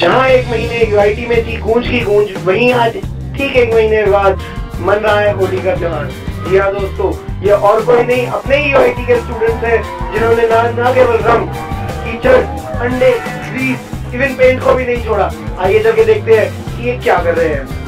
जहाँ एक महीने यूआईटी में थी, गूंज की गूंज, वहीं आज, ठीक एक महीने बाद मन रहा है होली का त्योहार। जी हाँ दोस्तों, ये और कोई नहीं, अपने ही यूआईटी के स्टूडेंट्स हैं, जिन्होंने ना ना केवल रंग, कीचड़, अंडे ग्रीस इवन पेंट को भी नहीं छोड़ा। आइए चल के देखते हैं कि ये क्या कर रहे हैं।